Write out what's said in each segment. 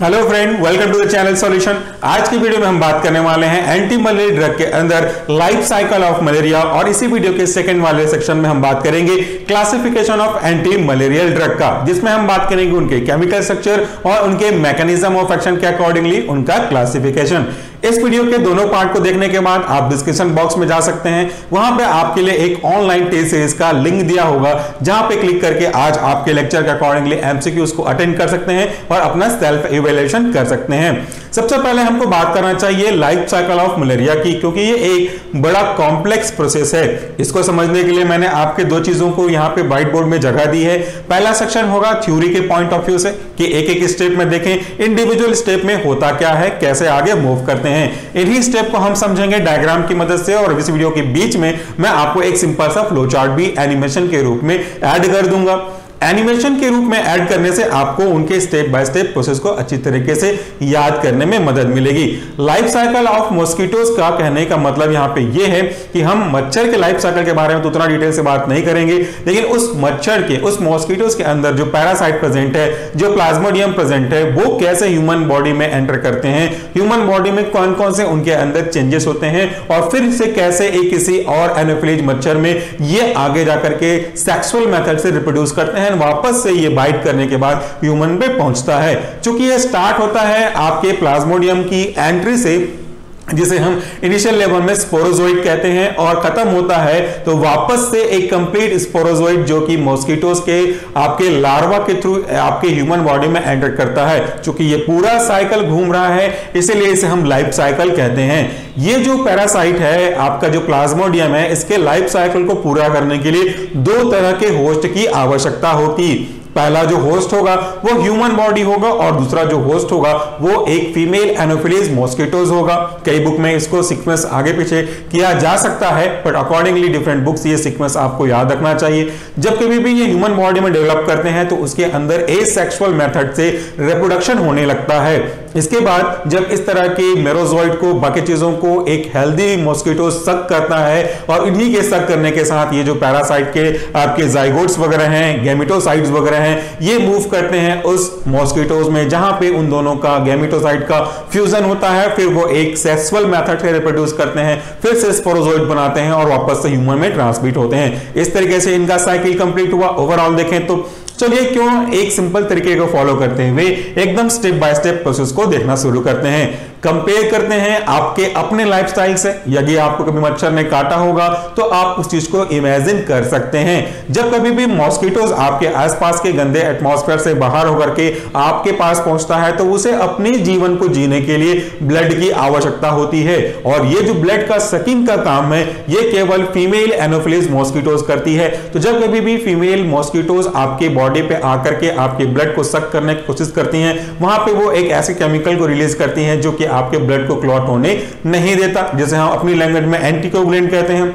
Hello friend welcome to the channel solution आज की video में हम बात करने वाले हैं एंटी मलेरिया ड्रग के अंदर लाइफ साइकिल ऑफ़ मलेरिया और इसी वीडियो के सेकंड वाले सेक्शन में हम बात करेंगे classification of anti malarial drug का, जिसमें हम बात करेंगे उनके केमिकल स्ट्रक्चर और उनके मैकेनिज्म ऑफ़ एक्शन के अकॉर्डिंगली उनका क्लासिफिकेशन इस वीडियो के दोनों पार्ट को देखने के बाद आप डिस्क्रिप्शन बॉक्स में जा सकते हैं। वहाँ पे आपके लिए एक ऑनलाइन टेस्ट सीरीज़ का लिंक दिया होगा, जहाँ पे क्लिक करके आज आपके लेक्चर के अकॉर्डिंगली एमसीक्यूज को अटेंड कर सकते हैं और अपना सेल्फ इवेल्युएशन कर सकते हैं। सबसे पहले हमको बात करना चाहिए लाइफ साइकिल ऑफ़ मलेरिया की, क्योंकि ये एक बड़ा कॉम्प्लेक्स प्रोसेस है। इसको समझने के लिए मैंने आपके दो चीज़ों को यहाँ पे व्हाइट बोर्ड में जगह दी है। पहला सेक्शन होगा थ्योरी के पॉइंट ऑफ़ व्यू से, कि एक एक स्टेप में देखें इंडिविजुअल स्टेप में होता क्या है, कैसे आगे मूव करते हैं। इन्हीं स्टेप को हम समझेंगे डायग्राम की मदद से और इस वीडियो के बीच में मैं आपको एक सिंपल सा फ्लो चार्ट भी एनिमेशन के रूप में एड कर दूँगा। एनिमेशन के रूप में ऐड करने से आपको उनके स्टेप बाय स्टेप प्रोसेस को अच्छी तरीके से याद करने में मदद मिलेगी। लाइफ साइकिल ऑफ़ मॉस्किटोज का कहने का मतलब यहाँ पे ये है कि हम मच्छर के लाइफ साइकिल के बारे में तो उतना डिटेल से बात नहीं करेंगे, लेकिन उस मच्छर के, उस मॉस्किटोज के अंदर जो पैरासाइट प्रेजेंट है, जो प्लाज्मोडियम प्रेजेंट है, वो कैसे ह्यूमन बॉडी में एंटर करते हैं? ह्यूमन बॉडी में कौन कौन से उनके अंदर चेंजेस होते हैं? और फिर से कैसे एक किसी और एनोफिलीज मच्छर में ये आगे जाकर के सेक्सुअल मेथड से रिप्रोड्यूस करते हैं? वापस से ये बाइट करने के बाद ह्यूमन पे पहुँचता है। चूँकि ये स्टार्ट होता है आपके प्लाज्मोडियम की एंट्री से जिसे हम इनिशियल लेवल में स्पोरोजोइड कहते हैं और खत्म होता है तो वापस से एक कंप्लीट स्पोरोजोइड जो कि मॉस्किटोज के, आपके लार्वा के थ्रू आपके ह्यूमन बॉडी में एंटर करता है। क्योंकि ये पूरा साइकिल घूम रहा है, इसीलिए इसे हम लाइफ साइकिल कहते हैं। ये जो पैरासाइट है, आपका जो प्लाज्मोडियम है, इसके लाइफ साइकिल को पूरा करने के लिए दो तरह के होस्ट की आवश्यकता होती। पहला जो होस्ट होगा, वो ह्यूमन बॉडी होगा और दूसरा जो होस्ट होगा, वो एक फीमेल एनोफिलीज मॉस्किटोज होगा। कई बुक में इसको सीक्वेंस आगे पीछे किया जा सकता है बट अकॉर्डिंगली डिफरेंट बुक्स ये सीक्वेंस आपको याद रखना चाहिए। जब कभी भी ये ह्यूमन बॉडी में डेवलप करते हैं तो उसके अंदर ए सेक्सुअल मेथड से रिप्रोडक्शन होने लगता है। इसके बाद जब इस तरह के मेरोजॉइड को, बाकी चीज़ों को एक हेल्दी मॉस्किटो सक करता है और इन्हीं के सक करने के साथ ये जो पैरासाइट के आपके जाइगोट्स वगैरह हैं गैमिटोसाइड्स वगैरह हैं, ये मूव करते हैं उस मॉस्किटोज में, जहाँ पे उन दोनों का गैमिटोसाइट का फ्यूजन होता है, फिर वो एक सेक्सुअल मेथड से रिप्रोड्यूस करते हैं, फिर से स्पोरोजोइड बनाते हैं और वापस से ह्यूमन में ट्रांसमिट होते हैं। इस तरीके से इनका साइकिल कंप्लीट हुआ। ओवरऑल देखें तो चलिए क्यों एक सिंपल तरीके को फॉलो करते हुए एकदम स्टेप बाय स्टेप प्रोसेस को देखना शुरू करते हैं। कंपेयर करते हैं आपके अपने लाइफस्टाइल से। यदि आपको कभी मच्छर ने काटा होगा तो आप उस चीज़ को इमेजिन कर सकते हैं। जब कभी भी मॉस्किटोज आपके आसपास के गंदे एटमॉस्फेयर से बाहर होकर के आपके पास पहुँचता है तो उसे अपने जीवन को जीने के लिए ब्लड की आवश्यकता होती है। और ये जो ब्लड का सकिंग का काम है, ये केवल फीमेल एनोफिलिस मॉस्किटोज करती है। तो जब कभी भी फीमेल मॉस्किटोज आपके बॉडी पे आकर के आपके ब्लड को सक करने की कोशिश करती हैं, वहाँ पे वो एक ऐसे केमिकल को रिलीज़ करती हैं, जो कि आपके ब्लड को क्लॉट होने नहीं देता, जैसे हम अपनी लैंग्वेज में एंटीकोगुलेंट कहते हैं।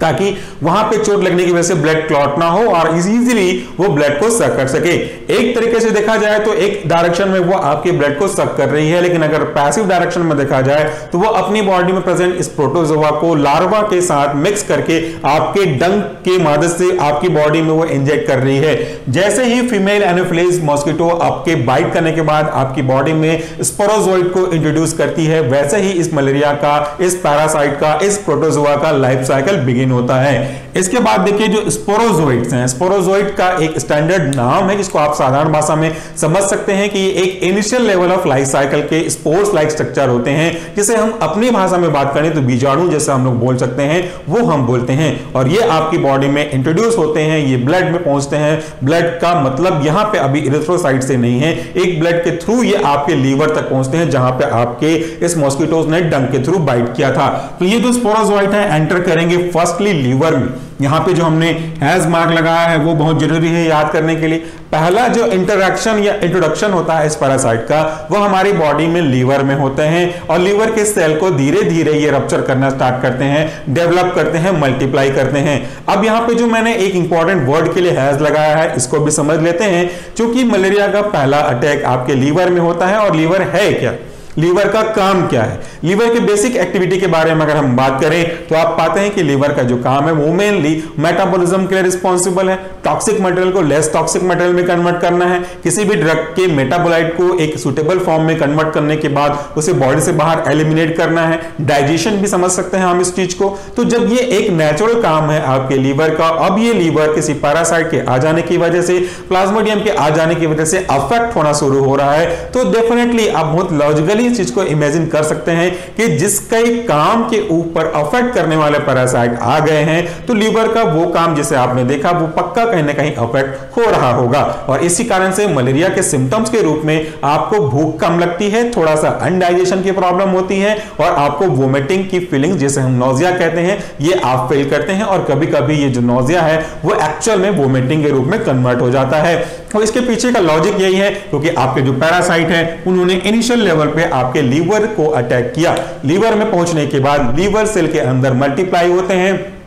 ताकि वहाँ पे चोट लगने की वजह से ब्लड क्लॉट ना हो और इजीली वो ब्लड को सक कर सके। एक तरीके से देखा जाए तो एक डायरेक्शन में वो आपके ब्लड को सक कर रही है, लेकिन अगर पैसिव डायरेक्शन में देखा जाए तो वो अपनी बॉडी में प्रेजेंट इस प्रोटोजोआ को लार्वा के साथ मिक्स करके आपके डंक के मदद से आपकी बॉडी में वो इंजेक्ट कर रही है। जैसे ही फीमेल एनोफिलिस मॉस्किटो आपके बाइट करने के बाद आपकी बॉडी में स्पोरोजोइड को इंट्रोड्यूस करती है, वैसे ही इस मलेरिया का, इस पैरासाइट का, इस प्रोटोजोआ का लाइफ साइकिल बिगिन प्रोटीन होता है। इसके बाद देखिए जो स्पोरोजोइड्स हैं स्पोरोजोइड का एक स्टैंडर्ड नाम है जिसको आप साधारण भाषा में समझ सकते हैं कि ये एक initial level of life cycle के स्पोर्स लाइक स्ट्रक्चर होते हैं। जिसे हम अपनी भाषा में बात करें तो बीजाणु जैसे हम लोग बोल सकते हैं, वो हम बोलते हैं। और ये आपकी बॉडी में इंट्रोड्यूस होते हैं, ये ब्लड में पहुँचते हैं। ब्लड का मतलब यहाँ पे अभी इरेथ्रोसाइट से नहीं है। एक ब्लड के थ्रू ये आपके लीवर तक पहुँचते हैं, जहाँ पे आपके इस मॉस्किटोज ने डंक के थ्रू बाइट किया था। तो ये जो स्पोरोजोइट है एंटर करेंगे फ़र्स्ट फर्स्टली लीवर में। यहाँ पे जो हमने हैज़ मार्क लगाया है, वो बहुत ज़रूरी है याद करने के लिए। पहला जो इंटरेक्शन या इंट्रोडक्शन होता है इस पैरासाइट का, वो हमारी बॉडी में लीवर में होते हैं और लीवर के सेल को धीरे धीरे ये रप्चर करना स्टार्ट करते हैं डेवलप करते हैं मल्टीप्लाई करते हैं। अब यहाँ पे जो मैंने एक इंपॉर्टेंट वर्ड के लिए हैज़ लगाया है, इसको भी समझ लेते हैं। क्योंकि मलेरिया का पहला अटैक आपके लीवर में होता है और लीवर है क्या? लीवर का काम क्या है? लीवर के बेसिक एक्टिविटी के बारे में अगर हम बात करें तो आप पाते हैं कि लीवर का जो काम है, वो मेनली मेटाबॉलिज्म के लिए रिस्पॉन्सिबल है। टॉक्सिक मटेरियल को लेस टॉक्सिक मटेरियल में कन्वर्ट करना है। किसी भी ड्रग के मेटाबोलाइट को एक सुटेबल फॉर्म में कन्वर्ट करने के बाद उसे बॉडी से बाहर एलिमिनेट करना है। डाइजेशन भी समझ सकते हैं हम इस चीज़ को। तो जब ये एक नेचुरल काम है आपके लीवर का, अब ये लीवर किसी पैरासाइट के आ जाने की वजह से प्लाज्मोडियम के आ जाने की वजह से अफेक्ट होना शुरू हो रहा है। तो डेफिनेटली आप बहुत लॉजिकली इस चीज़ को इमेजिन कर सकते हैं कि जिसके काम के ऊपर अफेक्ट करने वाले पैरासाइट आ गए हैं तो लीवर का वो काम जिसे आपने देखा, वो पक्का कहीं ना कहीं अफेक्ट हो रहा होगा। और इसी कारण से मलेरिया के सिम्टम्स के रूप में आपको भूख कम लगती है थोड़ा सा अनडाइजेशन की प्रॉब्लम होती है, और आपको वोमिटिंग की फीलिंग जिसे हम नोजिया कहते हैं, ये आप फील करते हैं, और कभी कभी ये जो नोजिया है, वो एक्चुअल में वोमिटिंग के रूप में कन्वर्ट हो जाता है। तो इसके पीछे का लॉजिक यही है, क्योंकि आपके जो पैरासाइट है, उन्होंने इनिशियल लेवल पे आपके लीवर को अटैक किया। लीवर में पहुँचने के बाद लीवर सेल के अंदर मल्टीप्लाई होते हैं।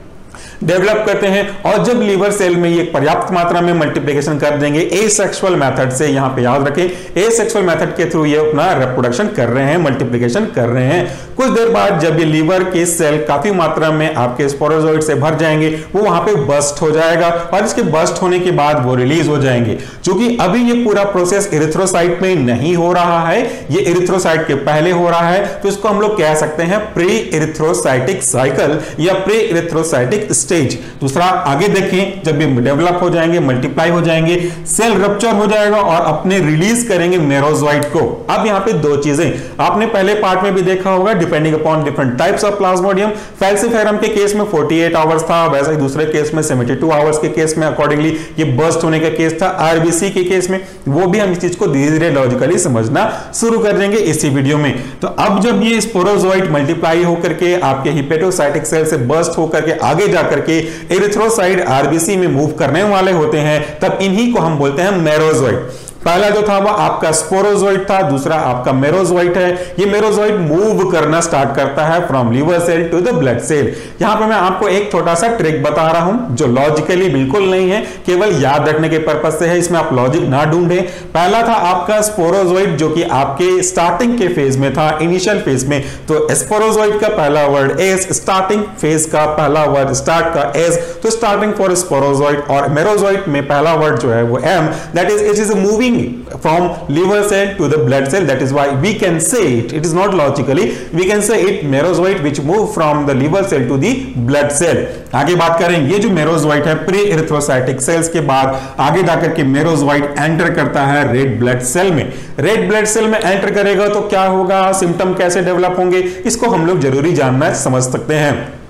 डेवलप करते हैं और जब लीवर सेल में ये पर्याप्त मात्रा में मल्टीप्लिकेशन कर देंगे ए सेक्सुअल मेथड से यहाँ पे याद रखें ए सेक्सुअल मेथड के थ्रू ये अपना रिप्रोडक्शन कर रहे हैं मल्टीप्लिकेशन कर रहे हैं। कुछ देर बाद जब ये लीवर के सेल काफ़ी मात्रा में आपके स्पोरोजोइड से भर जाएँगे, वो वहाँ पे बस्ट हो जाएगा और इसके बस्ट होने के बाद वो रिलीज़ हो जाएँगे। क्योंकि अभी ये पूरा प्रोसेस इरिथ्रोसाइट में नहीं हो रहा है, ये इरिथ्रोसाइट के पहले हो रहा है तो इसको हम लोग कह सकते हैं प्री इरिथ्रोसाइटिक साइकिल या प्री इरिथ्रोसाइटिक स्टेज दूसरा, आगे देखें, जब ये डेवलप हो जाएँगे मल्टीप्लाई हो जाएँगे सेल रप्चर हो जाएगा और अपने रिलीज़ करेंगे मेरोजोइट को। अब यहाँ पे दो चीज़ें। आपने पहले पार्ट में भी देखा होगा depending upon different types of plasmodium falciparum के केस में 48 आवर्स था, वैसे ही दूसरे केस में 72 आवर्स के केस में अकॉर्डिंगली ये बर्स्ट होने का केस था आरबीसी के केस में। वो भी हम इस चीज़ को धीरे धीरे लॉजिकली समझना शुरू कर देंगे इसी वीडियो में। तो अब जब ये स्पोरोजोइट मल्टीप्लाई होकर के आपके हिपेटोसाइटिक सेल से बर्स्ट होकर के आगे जाकर के एरिथ्रोसाइड आरबीसी में मूव करने वाले होते हैं, तब इन्हीं को हम बोलते हैं मेरोजोइड पहला जो था वह आपका स्पोरोजोइट था, दूसरा आपका मेरोजोइट है। ये मेरोजोइट मूव करना स्टार्ट करता है from liver cell to the blood cell यहाँ पर मैं आपको एक छोटा सा ट्रिक बता रहा हूँ, जो लॉजिकली बिल्कुल नहीं है, केवल याद रखने के पर्पज से है, इसमें आप लॉजिक ना ढूंढे। पहला था आपका स्पोरोजोइट जो कि आपके स्टार्टिंग के फ़ेज़ में था इनिशियल फ़ेज़ में। तो स्पोरोजोइट का पहला वर्ड एस स्टार्टिंग फ़ेज़ का पहला वर्ड स्टार्ट का एस तो स्टार्टिंग फॉर स्पोरोजोइट और मेरोजोइट में पहला वर्ड जो है वो M that is it is moving moving from liver cell to the blood cell that is why we can say it it is not logically we can say it merozoite which move from the liver cell to the blood cell आगे बात करें ये जो merozoite है pre erythrocytic sales के बाद आगे जाकर के मेरोजोइट एंटर करता है रेड ब्लड सेल में रेड ब्लड सेल में एंटर करेगा तो क्या होगा सिम्टम कैसे डेवलप होंगे इसको हम लोग ज़रूरी जानना समझ सकते हैं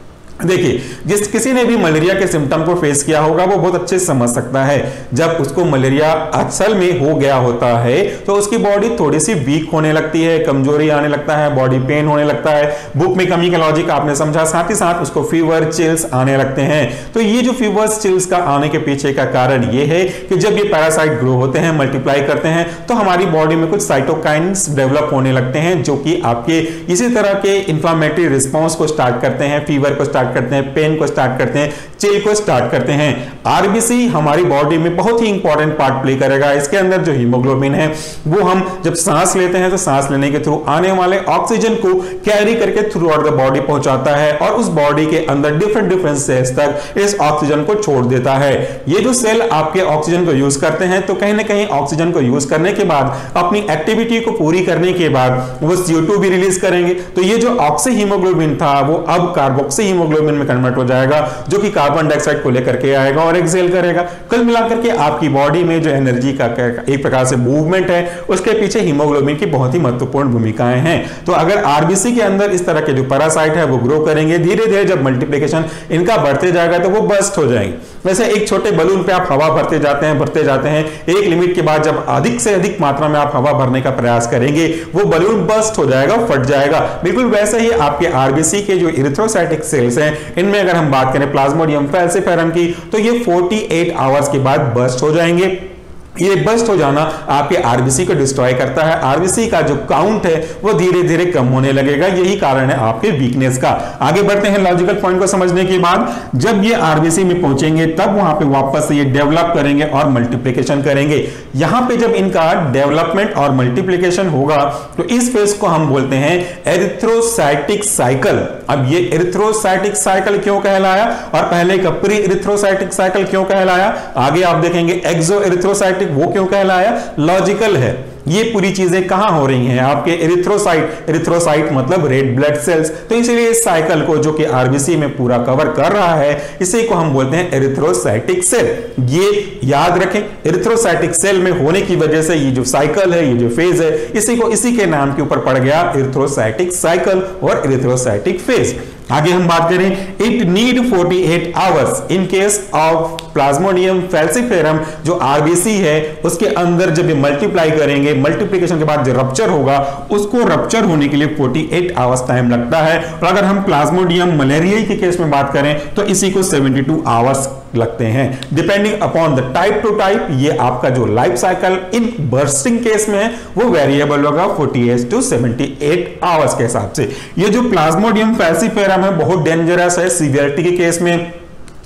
देखिए, जिस किसी ने भी मलेरिया के सिम्टम को फेस किया होगा, वो बहुत अच्छे से समझ सकता है। जब उसको मलेरिया असल में हो गया होता है तो उसकी बॉडी थोड़ी सी वीक होने लगती है, कमज़ोरी आने लगता है बॉडी पेन होने लगता है। भूख में कमी का लॉजिक आपने समझा, साथ ही साथ उसको फीवर चिल्स आने लगते हैं। तो ये जो फीवर चिल्स का आने के पीछे का कारण ये है कि जब ये पैरासाइट ग्रो होते हैं मल्टीप्लाई करते हैं तो हमारी बॉडी में कुछ साइटोकाइंस डेवलप होने लगते हैं, जो कि आपके इसी तरह के इंफ्लामेटरी रिस्पॉन्स को स्टार्ट करते हैं फीवर को स्टार्ट करते हैं पेन को स्टार्ट करते हैं चिल को स्टार्ट करते हैं। आरबीसी हमारी बॉडी में बहुत ही इंपॉर्टेंट पार्ट प्ले करेगा। इसके अंदर जो हीमोग्लोबिन है, वो हम जब सांस लेते हैं तो सांस लेने के थ्रू आने वाले ऑक्सीजन को कैरी करके थ्रू आउट द बॉडी पहुंचाता है और उस बॉडी के अंदर डिफरेंट डिफरेंट सेल्स तक इस ऑक्सीजन को छोड़ देता है। ये जो सेल आपके ऑक्सीजन को यूज़ करते हैं तो कहीं ना कहीं ऑक्सीजन को यूज़ करने के बाद, अपनी एक्टिविटी को पूरी करने के बाद, वो CO2 भी रिलीज़ करेंगे। तो ये जो ऑक्सी हीमोग्लोबिन था, वो अब कार्बोक्सी हीमोग्लोबिन में कन्वर्ट हो जाएगा, जो कि कार्बन डाइऑक्साइड को लेकर के आएगा। और एक्सेल करेगा। कुल मिलाकर के आपकी बॉडी में जो एनर्जी का एक प्रकार से मूवमेंट है, उसके पीछे हीमोग्लोबिन की बहुत ही महत्वपूर्ण भूमिकाएँ हैं। तो अगर आरबीसी के अंदर इस तरह के जो पैरासाइट है, वो ग्रो करेंगे धीरे धीरे जब मल्टीप्लीकेशन इनका बढ़ते जाएगा तो वो बस्ट हो जाएँगे। वैसे एक छोटे बलून पे आप हवा भरते जाते हैं, भरते जाते हैं, एक लिमिट के बाद जब अधिक से अधिक मात्रा में आप हवा भरने का प्रयास करेंगे, वो बलून बस्ट हो जाएगा, फट जाएगा। बिल्कुल वैसे ही आपके आरबीसी के जो इरिथ्रोसाइटिक सेल्स हैं, इनमें अगर हम बात करें प्लाज्मोडियम फैल्सिफेरम की तो ये 48 आवर्स के बाद बस्ट हो जाएँगे। ये बस्ट हो जाना आपके आरबीसी को डिस्ट्रॉय करता है। आरबीसी का जो काउंट है, वो धीरे धीरे कम होने लगेगा। यही कारण है आपके वीकनेस का। आगे बढ़ते हैं लॉजिकल पॉइंट को समझने के बाद। जब ये आरबीसी में पहुँचेंगे, तब वहाँ पे वापस ये डेवलप करेंगे और मल्टीप्लीकेशन करेंगे। यहाँ पे जब इनका डेवलपमेंट और मल्टीप्लीकेशन होगा तो इस फ़ेज़ को हम बोलते हैं एरिथ्रोसाइटिक साइकिल अब ये एरिथ्रोसाइटिक साइकिल क्यों कहलाया? और पहले का प्री एरिथ्रोसाइटिक साइकिल क्यों कहलाया? आगे आप देखेंगे एक्सो एरिथ्रोसाइटिक वो क्यों कहलाया? लॉजिकल है। ये पूरी चीज़ें कहाँ हो रही हैं? आपके एरिथ्रोसाइट एरिथ्रोसाइट मतलब रेड ब्लड सेल्स तो इसीलिए इस साइकिल को जो कि आरबीसी में पूरा कवर कर रहा है, इसी को हम बोलते हैं एरिथ्रोसाइटिक सेल ये याद रखें एरिथ्रोसाइटिक सेल में होने की वजह से ये जो साइकिल है, ये जो फ़ेज़ है, इसी को इसी के नाम के ऊपर पड़ गया एरिथ्रोसाइटिक साइकिल और एरिथ्रोसाइटिक फ़ेज़ आगे हम बात करें it need 48 hours in case of plasmodium falciparum जो आरबीसी है, उसके अंदर जब ये मल्टीप्लाई करेंगे मल्टीप्लीकेशन के बाद जो रप्चर होगा, उसको रप्चर होने के लिए 48 आवर्स टाइम लगता है। और अगर हम प्लाज्मोडियम मलेरिया के केस में बात करें तो इसी को 72 आवर्स लगते हैं। Depending upon the type to type ये आपका जो life cycle in bursting case में है, वो वेरिएबल होगा 48 टू 78 आवर्स के हिसाब से। ये जो प्लाज्मोडियम फैसिफेरम है, बहुत डेंजरस है सीवियरिटी के केस में।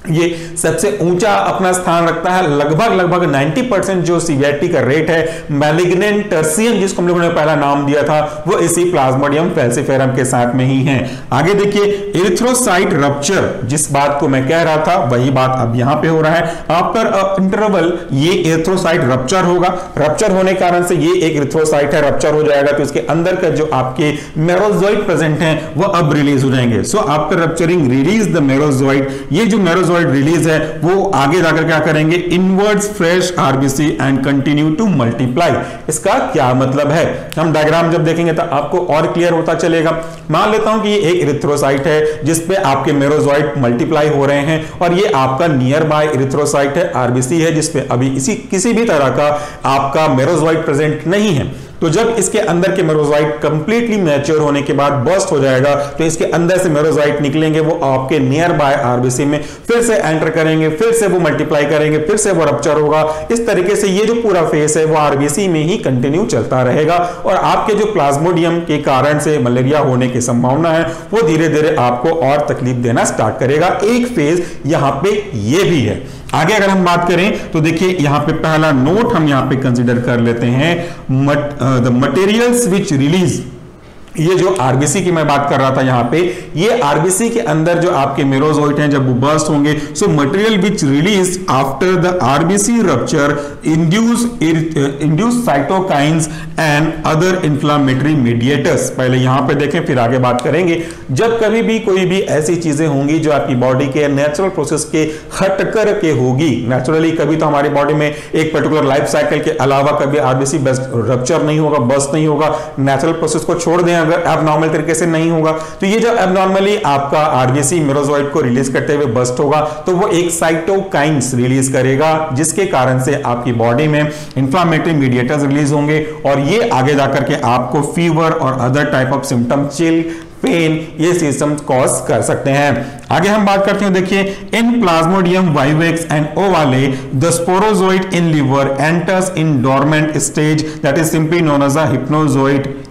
ये सबसे ऊँचा अपना स्थान रखता है। लगभग लगभग 90 परसेंट जो सीवियरिटी का रेट है मैलिग्नेंट टर्सियन जिसको हम लोगों ने पहला नाम दिया था, वो इसी प्लाज्मोडियम फेल्सिफेरम के साथ में ही है। आगे देखिए इरिथ्रोसाइट रप्चर जिस बात को मैं कह रहा था, वही बात अब यहाँ पे हो रहा है। आफ्टर इंटरवल ये इरिथ्रोसाइट रप्चर होगा। रप्चर होने के कारण से ये एक इरिथ्रोसाइट है रप्चर हो जाएगा तो इसके अंदर का जो आपके मेरोजोइड प्रेजेंट है, वो अब रिलीज़ हो जाएँगे। So after rupturing release the merozoite ये जो मेरोजोइड रिज़ल्ट रिलीज़ है, वो आगे जाकर क्या करेंगे? Inwards fresh RBC and continue to multiply इसका क्या मतलब है? हम डायग्राम जब देखेंगे तो आपको और क्लियर होता चलेगा। मान लेता हूँ कि ये एक इरिथ्रोसाइट है जिसपे आपके मेरोजॉइट मल्टीप्लाई हो रहे हैं, और ये आपका नियर बाय इरिथ्रोसाइट है आरबीसी है जिसपे अभी इसी, किसी भी तरह का आपका मेरोजॉइट प्रेजेंट नहीं है। तो जब इसके अंदर के मेरोजाइट कंप्लीटली मैच्योर होने के बाद बस्ट हो जाएगा तो इसके अंदर से मेरोजाइट निकलेंगे, वो आपके नियर बाय आरबीसी में, फिर से एंटर करेंगे, फिर से वो मल्टीप्लाई करेंगे, फिर से वो रप्चर होगा। इस तरीके से ये जो पूरा फेस है, वो आरबीसी में ही कंटिन्यू चलता रहेगा। और आपके जो प्लाज्मोडियम के कारण से मलेरिया होने की संभावना है, वो धीरे धीरे आपको और तकलीफ़ देना स्टार्ट करेगा। एक फ़ेज़ यहाँ पे ये भी है। आगे अगर हम बात करें तो देखिए यहाँ पे पहला नोट हम यहाँ पे कंसीडर कर लेते हैं द मटेरियल्स विच रिलीज़ ये जो आरबीसी की मैं बात कर रहा था यहाँ पे, ये आरबीसी के अंदर जो आपके मेरोजोइट हैं, जब वो बर्स्ट होंगे so material which release after the RBC rupture induce induce cytokines and other inflammatory mediators पहले यहाँ पे देखें, फिर आगे बात करेंगे। जब कभी भी कोई भी ऐसी चीज़ें होंगी जो आपकी बॉडी के नेचुरल प्रोसेस के हटकर के होगी नेचुरली कभी तो हमारी बॉडी में एक पर्टिकुलर लाइफ साइकिल के अलावा कभी आरबीसी रप्चर नहीं होगा बस्ट नहीं होगा नेचुरल प्रोसेस को छोड़ दें अगर एबनॉर्मल तरीके से नहीं होगा। तो ये जब एबनॉर्मली आपका आरबीसी मेरोजोइड को रिलीज़ करते हुए बस्ट होगा तो वो एक साइटोकाइंस रिलीज़ करेगा, जिसके कारण से आपकी बॉडी में इंफ्लामेटरी मीडिएटर्स रिलीज़ होंगे और ये आगे जाकर के आपको फीवर और other type of symptom chill pain ये सिस्टम कॉज कर सकते हैं। आगे हम बात करते हैं, देखिए, इन Plasmodium vivax and ovale the sporozoite in liver enters in dormant stage that is simply known as a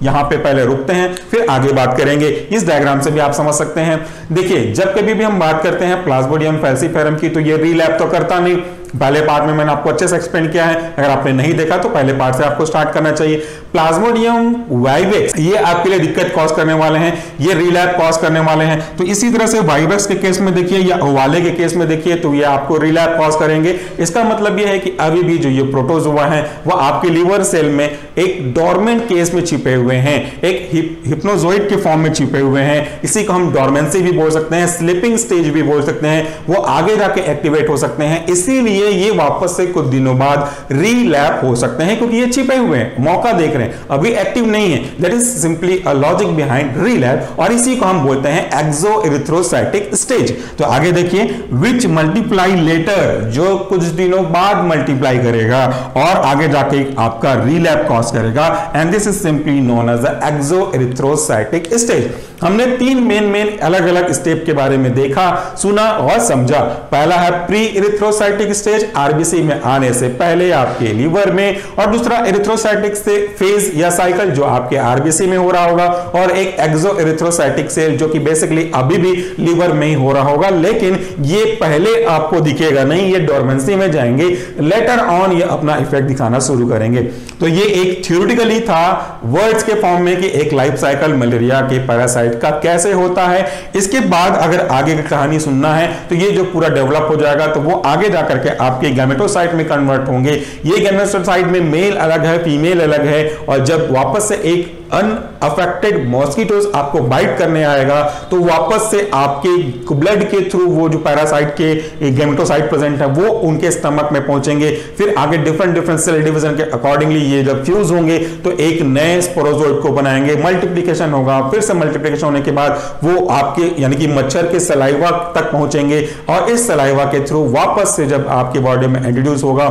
यहाँ पे पहले रुकते हैं, फिर आगे बात करेंगे। इस डायग्राम से भी आप समझ सकते हैं। देखिए, जब कभी भी हम बात करते हैं प्लाज्मोडियम फैल्सीफेरम की तो ये रीलैप तो करता नहीं। पहले पार्ट में मैंने आपको अच्छे से एक्सप्लेन किया है। अगर आपने नहीं देखा तो पहले पार्ट से आपको स्टार्ट करना चाहिए। प्लाज्मोडियम वाइवेक्स ये आपके लिए दिक्कत कॉज करने वाले हैं, ये रिलैप कॉज करने वाले हैं। तो इसी तरह से वाइवेक्स के केस में देखिए या ओवाले के केस में देखिए तो ये आपको रिलैप कॉज करेंगे। इसका मतलब ये है कि अभी भी जो ये प्रोटोजोआ है, वो आपके लिवर सेल में एक डॉर्मेंट केस में छिपे हुए हैं। एक हिप्नोजोइड के फॉर्म में छिपे हुए हैं। इसी को हम डॉर्मेंसी भी बोल सकते हैं स्लिपिंग स्टेज भी बोल सकते हैं। वो आगे जाके एक्टिवेट हो सकते हैं। इसीलिए ये वापस से कुछ दिनों बाद रीलैप हो सकते हैं, क्योंकि ये छिपे हुए हैं। मौका देख रहे हैं। अभी एक्टिव नहीं है। That is simply a logic behind relapse और इसी को हम बोलते हैं एक्सो इरिथ्रोसाइटिक स्टेज तो आगे देखिए विच मल्टीप्लाई लेटर जो कुछ दिनों बाद मल्टीप्लाई करेगा, और आगे जाके आपका रिलैप कॉज करेगा and this is simply known as exoerythrocytic stage हमने तीन मेन मेन अलग अलग स्टेप के बारे में देखा, सुना और समझा। पहला है प्री इरिथ्रोसाइटिक स्टेज आरबीसी में आने से पहले आपके लीवर में और दूसरा इरिथ्रोसाइटिक से फ़ेज़ या साइकिल जो आपके आरबीसी में हो रहा होगा और एक एक्सो इरिथ्रोसाइटिक सेल जो कि बेसिकली अभी भी लीवर में ही हो रहा होगा। लेकिन ये पहले आपको दिखेगा नहीं, ये डोरमेंसी में जाएँगे। लेटर ऑन ये अपना इफ़ेक्ट दिखाना शुरू करेंगे। तो ये एक थ्योरिटिकली था वर्ड्स के फॉर्म में कि एक लाइफ साइकिल मलेरिया के पैरासाइट का कैसे होता है। इसके बाद अगर आगे की कहानी सुनना है तो ये जो पूरा डेवलप हो जाएगा तो वो आगे जाकर के आपके गैमेटोसाइट में कन्वर्ट होंगे। ये गैमेटोसाइट में मेल अलग है फीमेल अलग है, और जब वापस से एक अनअफेक्टेड मॉस्किटोज आपको बाइट करने आएगा तो वापस से आपके ब्लड के थ्रू वो जो पैरासाइट के गेमेटोसाइट प्रेजेंट है, वो उनके स्टमक में पहुँचेंगे। फिर आगे डिफरेंट डिफरेंट सेल डिवीज़न के अकॉर्डिंगली ये जब फ्यूज होंगे तो एक नए स्पोरोजोइड को बनाएँगे। मल्टीप्लीकेशन होगा, फिर से मल्टीप्लीकेशन होने के बाद वो आपके, यानी कि मच्छर के सलाइवा तक पहुँचेंगे और इस सलाइवा के थ्रू वापस से जब आपके बॉडी में इंट्रोड्यूस होगा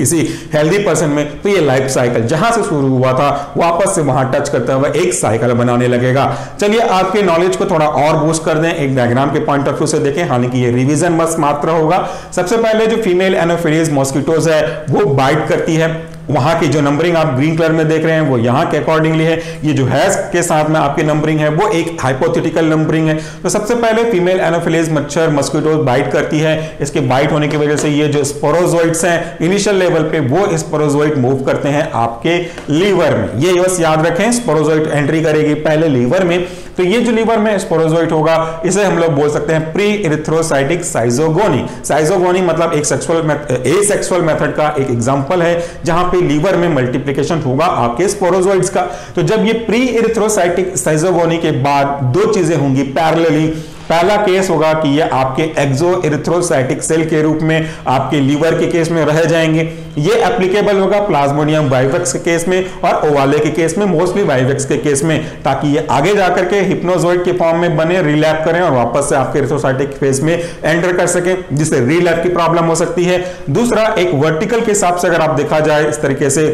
किसी हेल्दी पर्सन में तो ये लाइफ साइकिल जहाँ से शुरू हुआ था, वापस से वहाँ टच करता हुआ एक साइकिल बनाने लगेगा। चलिए, आपके नॉलेज को थोड़ा और बूस्ट कर दें। एक डायग्राम के पॉइंट ऑफ़ व्यू से देखें, हालाँकि ये रिवीजन बस मात्र होगा। सबसे पहले जो फीमेल एनोफिलीज मॉस्किटोज है, वो बाइट करती है। वहाँ की जो नंबरिंग आप ग्रीन कलर में देख रहे हैं, वो यहाँ के अकॉर्डिंगली है। ये जो हैज़ के साथ में आपकी नंबरिंग है, वो एक हाइपोथेटिकल नंबरिंग है। तो सबसे पहले फीमेल एनोफिलेज मच्छर मस्किटो बाइट करती है। इसके बाइट होने की वजह से ये जो स्पोरोजोइड्स हैं इनिशियल लेवल पे वो स्पोरोजोइड मूव करते हैं आपके लीवर में। ये बस याद रखें स्पोरोजोइड एंट्री करेगी पहले लीवर में। तो ये जो लीवर में स्पोरोजोइट होगा, इसे हम लोग बोल सकते हैं प्री इरिथ्रोसाइटिक साइजोगोनी साइजोगोनी मतलब एक सेक्सुअल ए सेक्सुअल मेथड का एक एग्जांपल है, जहाँ पे लीवर में मल्टीप्लिकेशन होगा आपके स्पोरोजोइड्स का। तो जब ये प्री इरिथ्रोसाइटिक साइजोगोनी के बाद दो चीज़ें होंगी पैरेलली पहला केस होगा कि ये आपके एक्सो इरिथ्रोसाइटिक सेल के रूप में आपके लीवर के केस में रह जाएँगे। ये एप्लीकेबल होगा प्लाज्मोनियम वाइवेक्स के केस में और ओवाले के केस में मोस्टली वाइवेक्स के केस में, ताकि ये आगे जाकर के हिप्नोजोइड के फॉर्म में बने रिलैप करें और वापस से आपके इरिथ्रोसाइटिक फ़ेज़ में एंटर कर सके, जिससे रिलैप की प्रॉब्लम हो सकती है। दूसरा, एक वर्टिकल के हिसाब से अगर आप देखा जाए, इस तरीके से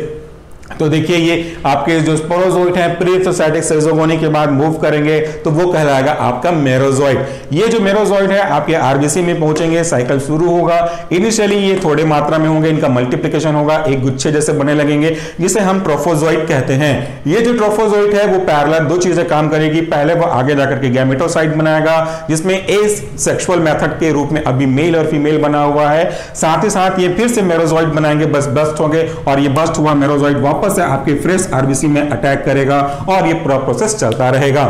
तो देखिए, ये आपके जो स्पोरोजोइट हैं प्रीथोसाइटिक सेजोगोनी के बाद मूव करेंगे तो वो कहलाएगा आपका मेरोजोइट। ये जो मेरोजोइट है आपके आरबीसी में पहुँचेंगे, साइकिल शुरू होगा। इनिशियली ये थोड़े मात्रा में होंगे, इनका मल्टीप्लिकेशन होगा, एक गुच्छे जैसे बने लगेंगे, जिसे हम ट्रोफोजोइट कहते हैं। ये जो ट्रोफोजोइट है, वो पैरलर दो चीज़ें काम करेगी। पहले वो आगे जाकर के गैमेटोसाइट बनाएगा, जिसमें ए सेक्सुअल मेथड के रूप में अभी मेल और फीमेल बना हुआ है। साथ ही साथ ये फिर से मेरोजोइट बनाएँगे, बस बस्ट होंगे, और ये बस्ट हुआ मेरोजोइट वापस आपके फ्रेश आरबीसी में अटैक करेगा और ये पूरा प्रोसेस चलता रहेगा।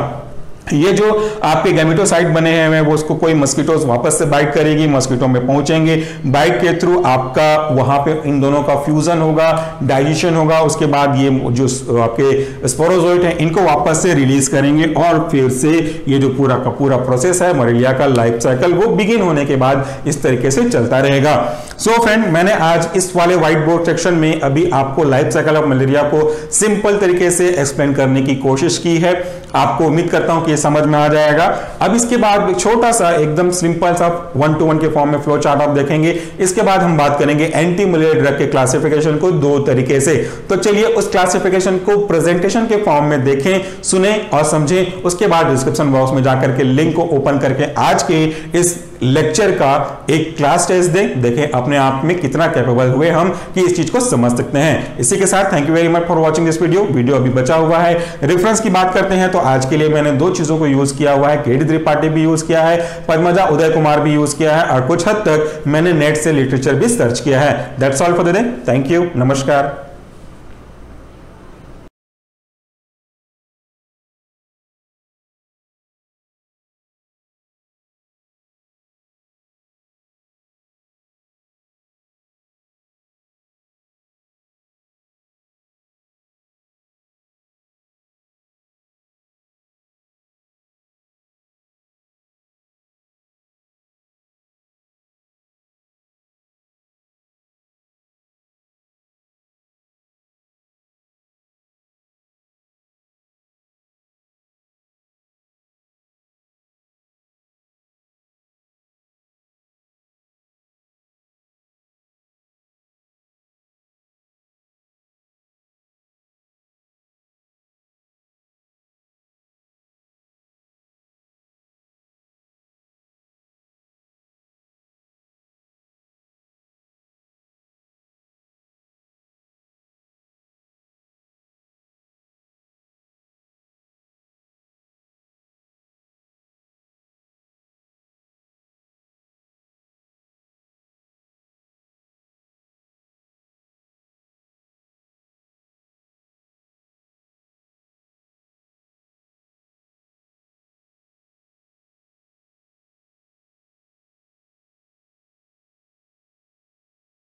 ये जो आपके गैमिटोसाइट बने हैं वो उसको कोई मस्कीटोस वापस से बाइट करेगी मस्कीटो में पहुँचेंगे। बाइट के थ्रू आपका वहाँ पे इन दोनों का फ्यूजन होगा डाइजेशन होगा, उसके बाद ये जो आपके स्पोरोजोइट हैं, इनको वापस से रिलीज़ करेंगे और फिर से ये जो पूरा का पूरा प्रोसेस है मलेरिया का लाइफ साइकिल वो बिगिन होने के बाद इस तरीके से चलता रहेगा। सो so फ्रेंड मैंने आज इस वाले व्हाइट बोर्ड सेक्शन में अभी आपको लाइफ साइकिल ऑफ़ मलेरिया को सिंपल तरीके से एक्सप्लेन करने की कोशिश की है। आपको उम्मीद करता हूँ कि ये समझ में आ जाएगा। अब इसके बाद छोटा सा, एकदम सिंपल सा वन टू वन के फॉर्म में फ्लो चार्ट आप देखेंगे। इसके बाद हम बात करेंगे एंटी मलेरिया ड्रग के क्लासिफिकेशन को दो तरीके से। तो चलिए उस क्लासिफिकेशन को प्रेजेंटेशन के फॉर्म में देखें, सुने और समझें। उसके बाद डिस्क्रिप्शन बॉक्स में जाकर के लिंक को ओपन करके आज के इस लेक्चर का एक क्लास टेस्ट दें। देखें अपने आप में कितना कैपेबल हुए हम कि इस चीज़ को समझ सकते हैं। इसी के साथ thank you very much for watching this video video अभी बचा हुआ है। रेफरेंस की बात करते हैं तो आज के लिए मैंने दो चीज़ों को यूज़ किया हुआ है। केडी त्रिपाठी भी यूज़ किया है। पद्मजा उदय कुमार भी यूज़ किया है। और कुछ हद तक मैंने नेट से लिटरेचर भी सर्च किया है। That's all for the day thank you नमस्कार।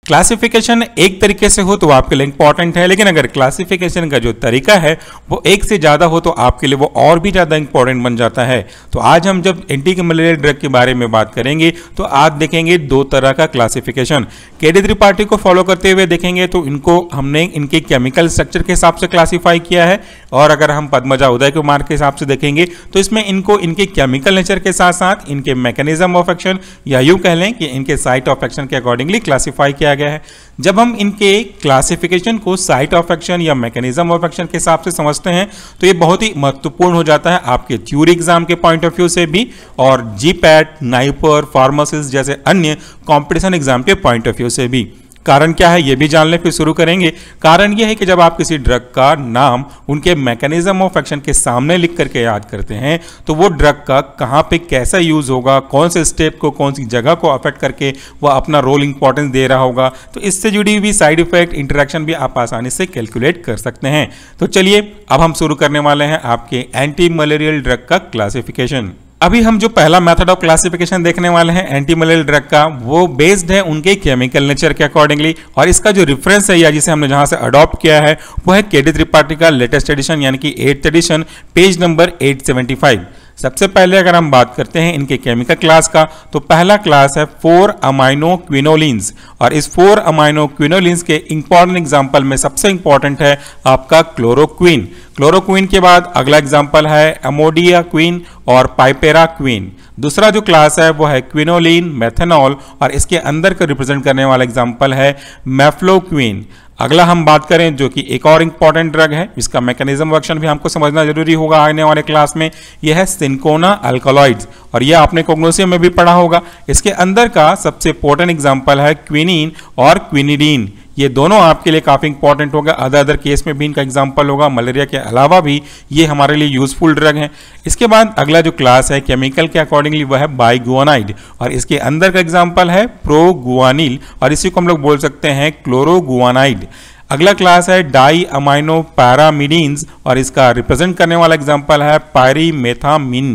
क्लासिफिकेशन एक तरीके से हो तो आपके लिए इंपॉर्टेंट है, लेकिन अगर क्लासिफिकेशन का जो तरीका है, वो एक से ज़्यादा हो तो आपके लिए वो और भी ज़्यादा इंपॉर्टेंट बन जाता है। तो आज हम जब एंटी मलेरिया ड्रग के बारे में बात करेंगे तो आज देखेंगे दो तरह का क्लासिफिकेशन केडी त्रिपाठी को फॉलो करते हुए देखेंगे तो इनको हमने इनके केमिकल स्ट्रक्चर के हिसाब से क्लासीफाई किया है, और अगर हम पद्मजा उदय कुमार के हिसाब से देखेंगे तो इसमें इनको इनके केमिकल नेचर के साथ साथ इनके मैकेनिज्म ऑफ़ एक्शन या यूँ कह लें कि इनके साइट ऑफ़ एक्शन के अकॉर्डिंगली क्लासीफाई किया गया है। जब हम इनके क्लासिफिकेशन को साइट ऑफ़ एक्शन या मैकेनिज्म ऑफ़ एक्शन के हिसाब से समझते हैं तो ये बहुत ही महत्वपूर्ण हो जाता है आपके थ्यूरी एग्ज़ाम के पॉइंट ऑफ़ व्यू से भी और जी पैट नाइपर फार्मासिस्ट जैसे अन्य कॉम्पिटिशन एग्ज़ाम के पॉइंट ऑफ़ व्यू से भी। कारण क्या है, ये भी जानने फिर शुरू करेंगे। कारण ये है कि जब आप किसी ड्रग का नाम उनके मैकेनिज्म ऑफ़ एक्शन के सामने लिख करके याद करते हैं तो वो ड्रग का कहाँ पे कैसा यूज़ होगा, कौन से स्टेप को, कौन सी जगह को अफेक्ट करके वह अपना रोल इंपॉर्टेंस दे रहा होगा तो इससे जुड़ी हुई साइड इफ़ेक्ट इंटरेक्शन भी आप आसानी से कैलकुलेट कर सकते हैं। तो चलिए, अब हम शुरू करने वाले हैं आपके एंटी मलेरियल ड्रग का क्लासिफिकेशन अभी हम जो पहला मेथड ऑफ़ क्लासिफिकेशन देखने वाले हैं एंटी मलेरियल ड्रग का, वो बेस्ड है उनके केमिकल नेचर के अकॉर्डिंगली और इसका जो रेफरेंस है या जिसे हमने जहाँ से अडॉप्ट किया है, वो है केडी त्रिपाठी का लेटेस्ट एडिशन यानी कि एट्थ एडिशन पेज नंबर 875 सबसे पहले अगर हम बात करते हैं इनके केमिकल क्लास का तो पहला क्लास है फोर अमाइनो क्विनोलिन्स और इस फोर अमाइनो क्विनोलिन्स के इंपॉर्टेंट एग्जांपल में सबसे इंपॉर्टेंट है आपका क्लोरोक्विन क्लोरोक्विन के बाद अगला एग्ज़ाम्पल है एमोडिया क्वीन और पाइपेरा क्वीन दूसरा जो क्लास है, वो है क्विनोलिन मेथेनॉल और इसके अंदर का रिप्रेजेंट करने वाला एग्ज़ाम्पल है मेफ्लोक्विन अगला हम बात करें जो कि एक और इंपॉर्टेंट ड्रग है, इसका मैकेनिज्म एक्शन भी हमको समझना ज़रूरी होगा आने वाले क्लास में. यह है सिंकोना अल्कोलॉइड्स और यह आपने कोग्नोसियम में भी पढ़ा होगा. इसके अंदर का सबसे इंपॉर्टेंट एग्ज़ाम्पल है क्विनिन और क्विनिडीन ये दोनों आपके लिए काफ़ी इंपॉर्टेंट होगा। अदर अदर केस में भी इनका एग्ज़ाम्पल होगा। मलेरिया के अलावा भी ये हमारे लिए यूजफुल ड्रग है। इसके बाद अगला जो क्लास है केमिकल के अकॉर्डिंगली वह है बाइगुआनाइड और इसके अंदर का एग्ज़ाम्पल है प्रोगुआनिल और इसी को हम लोग बोल सकते हैं क्लोरोगुआनाइड अगला क्लास है डाई अमाइनो पैरामिडीन्स और इसका रिप्रेजेंट करने वाला एग्जांपल है पायरीमेथामिन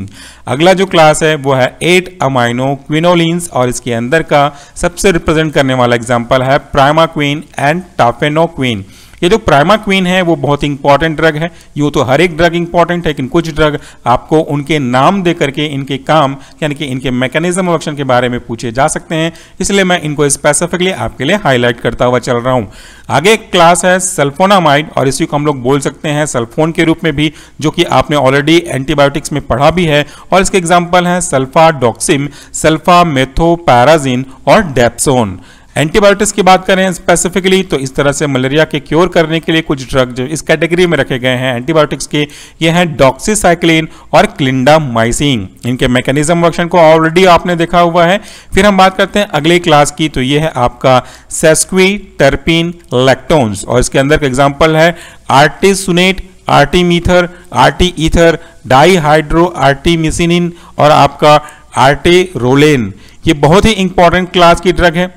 अगला जो क्लास है, वो है एट अमाइनो क्विनोलिन्स और इसके अंदर का सबसे रिप्रेजेंट करने वाला एग्जांपल है प्राइमाक्विन एंड टाफेनोक्विन। ये जो प्राइमा क्वीन है, वो बहुत इंपॉर्टेंट ड्रग है। यूँ तो हर एक ड्रग इंपॉर्टेंट है लेकिन कुछ ड्रग आपको उनके नाम दे करके इनके काम, यानी कि इनके मैकेनिज्म ऑफ़ एक्शन के बारे में पूछे जा सकते हैं। इसलिए मैं इनको स्पेसिफिकली आपके लिए हाईलाइट करता हुआ चल रहा हूँ। आगे एक क्लास है सल्फोनामाइड और इसी को हम लोग बोल सकते हैं सल्फोन के रूप में भी, जो कि आपने ऑलरेडी एंटीबायोटिक्स में पढ़ा भी है। और इसके एग्ज़ाम्पल हैं सल्फा डॉक्सिम सल्फा मेथोपैराजिन और डेप्सोन एंटीबायोटिक्स की बात करें स्पेसिफिकली तो इस तरह से मलेरिया के क्योर करने के लिए कुछ ड्रग जो इस कैटेगरी में रखे गए हैं एंटीबायोटिक्स के, ये हैं डॉक्सीसाइक्लिन और क्लिंडामाइसिन इनके मैकेनिज्म वर्शन को ऑलरेडी आपने देखा हुआ है। फिर हम बात करते हैं अगले क्लास की तो ये है आपका सेस्क्वी टर्पिन लैक्टोन्स और इसके अंदर का एग्ज़ाम्पल है artesunate artemether arteether dihydroartemisinin और आपका आर्टेरोलेन ये बहुत ही इंपॉर्टेंट क्लास की ड्रग है।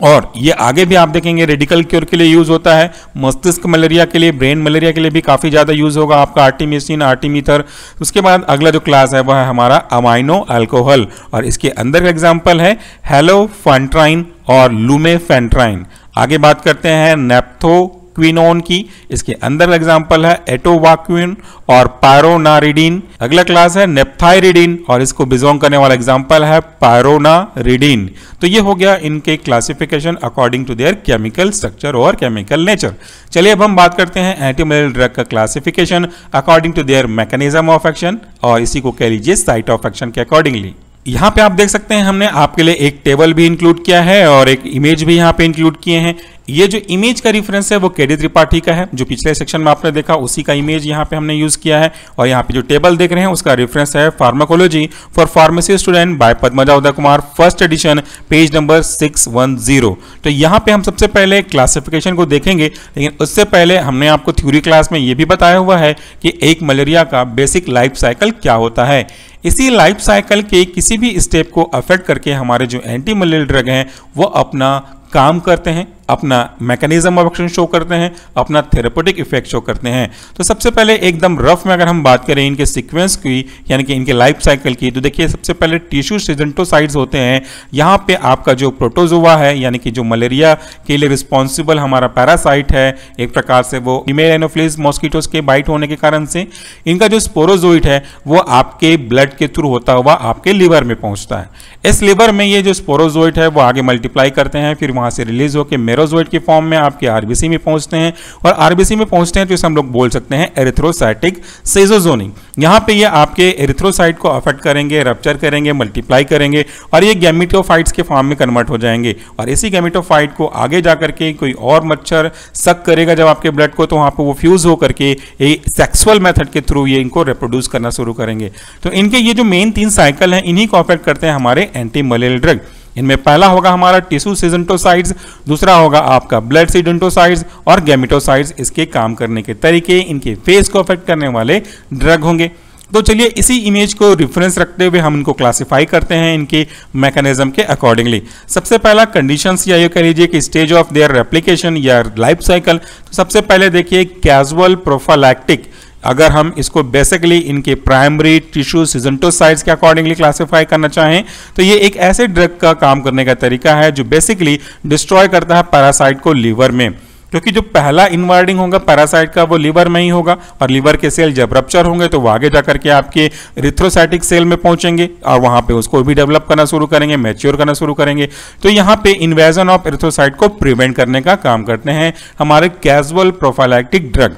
और ये आगे भी आप देखेंगे रेडिकल क्योर के लिए यूज़ होता है, मस्तिष्क मलेरिया के लिए ब्रेन मलेरिया के लिए भी काफ़ी ज़्यादा यूज़ होगा आपका आर्टिमेसिन आर्टिमीथर उसके बाद अगला जो क्लास है, वह है हमारा अमाइनो अल्कोहल और इसके अंदर का एग्ज़ाम्पल है हेलो फंट्राइन और लूमे फेंट्राइन आगे बात करते हैं नेप्थो क्विनोन की। इसके अंदर एग्ज़ाम्पल है एटोवाक्विन और पायरोनारिडीन अगला क्लास है नेप्थाइरिडीन और इसको बिजोंग करने वाला एग्ज़ाम्पल है पायरोनारिडीन तो ये हो गया इनके classification according to their chemical structure और केमिकल नेचर चलिए अब हम बात करते हैं एंटीमोरल ड्रग का classification according to their mechanism of action और इसी को कह लीजिए साइट ऑफ़ एक्शन के अकॉर्डिंगली यहाँ पे आप देख सकते हैं, हमने आपके लिए एक टेबल भी इंक्लूड किया है और एक इमेज भी यहाँ पे इंक्लूड किए हैं। ये जो इमेज का रेफरेंस है, वो केडी त्रिपाठी का है, जो पिछले सेक्शन में आपने देखा, उसी का इमेज यहाँ पे हमने यूज़ किया है। और यहाँ पे जो टेबल देख रहे हैं, उसका रेफरेंस है pharmacology for pharmacy student by Padmaja Uday Kumar first edition page number 610 तो यहाँ पे हम सबसे पहले क्लासिफिकेशन को देखेंगे, लेकिन उससे पहले हमने आपको थ्योरी क्लास में ये भी बताया हुआ है कि एक मलेरिया का बेसिक लाइफ साइकिल क्या होता है। इसी लाइफ साइकिल के किसी भी स्टेप को अफेक्ट करके हमारे जो एंटी मलेरियल ड्रग हैं, वो अपना काम करते हैं। अपना मैकेनिज्म ऑफ़ एक्शन शो करते हैं, अपना थेरेपोटिक इफ़ेक्ट शो करते हैं। तो सबसे पहले एकदम रफ में अगर हम बात करें इनके सीक्वेंस की, यानी कि इनके लाइफ साइकिल की तो देखिए सबसे पहले टिश्यू सिजेंटोसाइड्स होते हैं। यहाँ पे आपका जो प्रोटोजोवा है, यानी कि जो मलेरिया के लिए रिस्पॉन्सिबल हमारा पैरासाइट है, एक प्रकार से वो इमेल एनोफ्लिस मॉस्किटोज के बाइट होने के कारण से, इनका जो स्पोरोजोइट है, वो आपके ब्लड के थ्रू होता हुआ आपके लिवर में पहुँचता है। इस लिवर में ये जो स्पोरोजोइट है, वो आगे मल्टीप्लाई करते हैं, फिर वहाँ से रिलीज़ होकर मेरोजोइट के फॉर्म में आपके आरबीसी में पहुँचते हैं और आरबीसी में पहुँचते हैं तो इसे हम लोग बोल सकते हैं एरिथ्रोसाइटिक सेजोजोनिंग यहाँ पे ये आपके एरिथ्रोसाइट को अफेक्ट करेंगे रप्चर करेंगे मल्टीप्लाई करेंगे और ये गैमिटोफाइट्स के फॉर्म में कन्वर्ट हो जाएँगे। और इसी गैमिटोफाइट को आगे जा करके कोई और मच्छर सक करेगा जब आपके ब्लड को तो वहाँ पर वो फ्यूज हो करके सेक्सुअल मेथड के थ्रू ये इनको रिप्रोड्यूस करना शुरू करेंगे। तो इनके ये जो मेन तीन साइकिल हैं, इन्हीं को अफेक्ट करते हैं हमारे एंटी मलेरियल ड्रग इनमें पहला होगा हमारा टिश्यू सिजेंटोसाइड्स, दूसरा होगा आपका ब्लड सिडेंटोसाइड्स और गैमिटोसाइड्स, इसके काम करने के तरीके, इनके फेस को अफेक्ट करने वाले ड्रग होंगे। तो चलिए इसी इमेज को रेफरेंस रखते हुए हम इनको क्लासिफाई करते हैं इनके मैकेनिज्म के अकॉर्डिंगली सबसे पहला कंडीशंस या ये कह लीजिए कि स्टेज ऑफ़ देयर रेप्लिकेशन या लाइफ साइकिल तो सबसे पहले देखिए कैजुअल प्रोफालैक्टिक अगर हम इसको बेसिकली इनके प्राइमरी टिश्यू सिजेंटोसाइड्स के अकॉर्डिंगली क्लासिफाई करना चाहें तो ये एक ऐसे ड्रग का काम करने का तरीका है जो बेसिकली डिस्ट्रॉय करता है पैरासाइट को लीवर में। क्योंकि जो पहला इन्वर्डिंग होगा पैरासाइट का, वो लीवर में ही होगा और लीवर के सेल जब रप्चर होंगे तो वो आगे जाकर के आपके रिथ्रोसाइटिक सेल में पहुँचेंगे और वहाँ पे उसको भी डेवलप करना शुरू करेंगे मैच्योर करना शुरू करेंगे। तो यहाँ पे इन्वेजन ऑफ़ रिथ्रोसाइट को प्रिवेंट करने का काम करते हैं हमारे कैजुअल प्रोफाइलैक्टिक ड्रग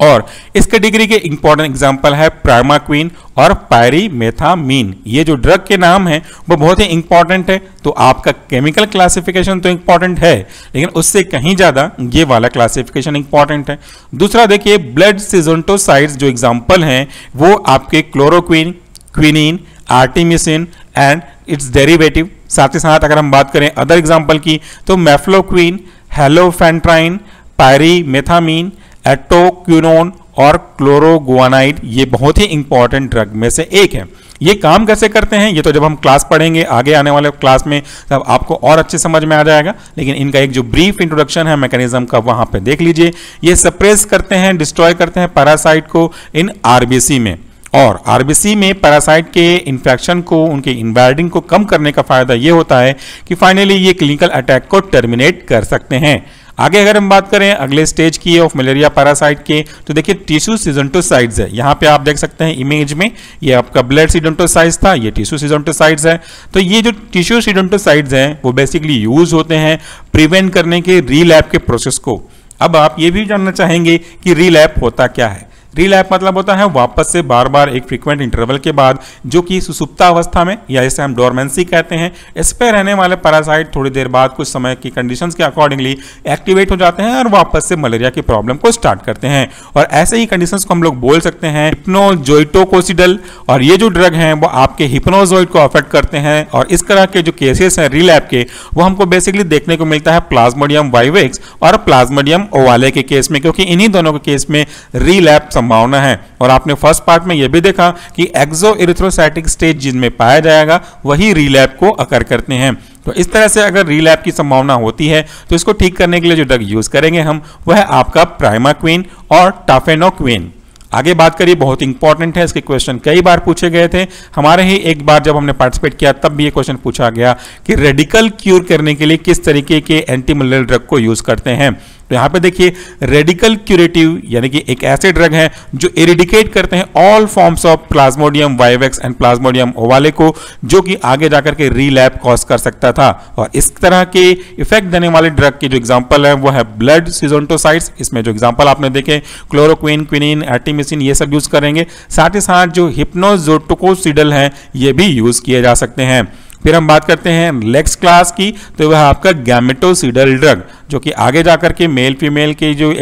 और इस कैटेगरी के इंपॉर्टेंट एग्ज़ाम्पल है प्राइमाक्वीन और पायरीमेथामीन ये जो ड्रग के नाम है, वो बहुत ही इंपॉर्टेंट है। तो आपका केमिकल क्लासिफिकेशन तो इंपॉर्टेंट है, लेकिन उससे कहीं ज़्यादा ये वाला क्लासिफिकेशन इंपॉर्टेंट है। दूसरा देखिए ब्लड सिजेंटोसाइड्स जो एग्ज़ाम्पल हैं, वो आपके chloroquine quinine artemisinin and its derivative साथ ही साथ अगर हम बात करें अदर एग्ज़ाम्पल की तो मेफ्लोक्विन हेलोफेंट्राइन पायरीमेथामीन एटोक्यूनोन और क्लोरोगुआनाइड ये बहुत ही इंपॉर्टेंट ड्रग में से एक है। ये काम कैसे करते हैं? ये तो जब हम क्लास पढ़ेंगे, आगे आने वाले क्लास में, तब आपको और अच्छे समझ में आ जाएगा। लेकिन इनका एक जो ब्रीफ इंट्रोडक्शन है मैकेनिज्म का, वहाँ पे देख लीजिए। ये सप्रेस करते हैं डिस्ट्रॉय करते हैं पैरासाइट को इन आरबीसी में। और आरबीसी में पैरासाइट के इन्फेक्शन को, उनके इन्वायरिंग को कम करने का फ़ायदा ये होता है कि फाइनली ये क्लिनिकल अटैक को टर्मिनेट कर सकते हैं। आगे अगर हम बात करें अगले स्टेज की ऑफ़ मलेरिया पैरासाइट के तो देखिए टिश्यू सिजेंटोसाइड्स है। यहाँ पे आप देख सकते हैं इमेज में, ये आपका ब्लड सिडेंटोसाइड्स था, ये टिश्यू सिजेंटोसाइड्स है। तो ये जो टिश्यू सिडेंटोसाइड्स हैं, वो बेसिकली यूज़ होते हैं प्रिवेंट करने के रीलैप के प्रोसेस को। अब आप ये भी जानना चाहेंगे कि रीलैप होता क्या है। रीलैप मतलब होता है वापस से बार बार एक फ्रीक्वेंट इंटरवल के बाद, जो कि सुसुप्ता अवस्था में, या इसे हम डोरमेंसी कहते हैं। इस पर रहने वाले पैरासाइट थोड़ी देर बाद, कुछ समय की कंडीशंस के अकॉर्डिंगली एक्टिवेट हो जाते हैं और वापस से मलेरिया की प्रॉब्लम को स्टार्ट करते हैं। और ऐसे ही कंडीशंस को हम लोग बोल सकते हैं हिप्नोजोइटोकोसिडल और ये जो ड्रग हैं, वो आपके हिप्नोजोइट को अफेक्ट करते हैं। और इस तरह के जो केसेस हैं रीलैप के, वो हमको बेसिकली देखने को मिलता है प्लाज्मोडियम वाइवेक्स और प्लाज्मोडियम ओवाले के केस में, क्योंकि इन्हीं दोनों के केस में रीलैप संभावना है। और आपने फ़र्स्ट पार्ट में यह भी देखा कि एक्सो इरिथ्रोसाइटिक स्टेज जिनमें पाया जाएगा, वही रीलैप को अकर करते हैं। तो इस तरह से अगर रीलैप की संभावना होती है तो इसको ठीक करने के लिए जो ड्रग यूज़ करेंगे हम, वह आपका प्राइमाक्वीन और टाफेनोक्वीन आगे बात करिए, बहुत इंपॉर्टेंट है, इसके क्वेश्चन कई बार पूछे गए थे। हमारे ही एक बार जब हमने पार्टिसिपेट किया, तब भी ये क्वेश्चन पूछा गया कि रेडिकल क्यूर करने के लिए किस तरीके के एंटी ड्रग को यूज़ करते हैं। तो यहाँ पे देखिए रेडिकल क्यूरेटिव यानी कि एक ऐसे ड्रग है जो इरिडिकेट करते हैं all forms of plasmodium vivax and plasmodium ovale को, जो कि आगे जाकर के रीलैप कॉज कर सकता था। और इस तरह के इफ़ेक्ट देने वाले ड्रग के जो एग्ज़ाम्पल है, वो है ब्लड सिजोंटोसाइड्स इसमें जो एग्ज़ाम्पल आपने देखे क्लोरोक्विन क्विनिन एटीमिसिन ये सब यूज़ करेंगे। साथ ही साथ जो हिप्नोजोटोकोसिडल है, ये भी यूज़ किए जा सकते हैं। फिर हम बात करते हैं लेक्स क्लास की तो वह आपका गैमेटोसिडल ड्रग जो कि आगे जाकर के मेल फीमेल के जो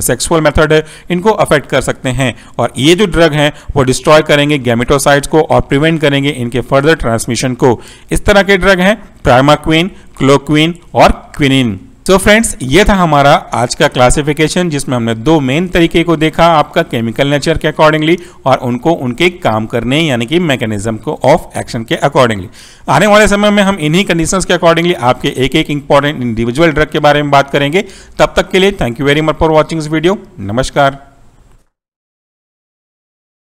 सेक्सुअल मेथड है, इनको अफेक्ट कर सकते हैं। और ये जो ड्रग हैं, वो डिस्ट्रॉय करेंगे गैमेटोसाइट्स को और प्रिवेंट करेंगे इनके फर्दर ट्रांसमिशन को। इस तरह के ड्रग हैं प्राइमाक्विन क्लोक्विन और क्विनिन सो so फ्रेंड्स ये था हमारा आज का क्लासिफिकेशन जिसमें हमने दो मेन तरीके को देखा, आपका केमिकल नेचर के अकॉर्डिंगली और उनको, उनके काम करने यानी कि मैकेनिज्म को ऑफ़ एक्शन के अकॉर्डिंगली आने वाले समय में हम इन्हीं कंडीशंस के अकॉर्डिंगली आपके एक एक इंपॉर्टेंट इंडिविजुअल ड्रग के बारे में बात करेंगे. तब तक के लिए thank you very much for watching this video नमस्कार.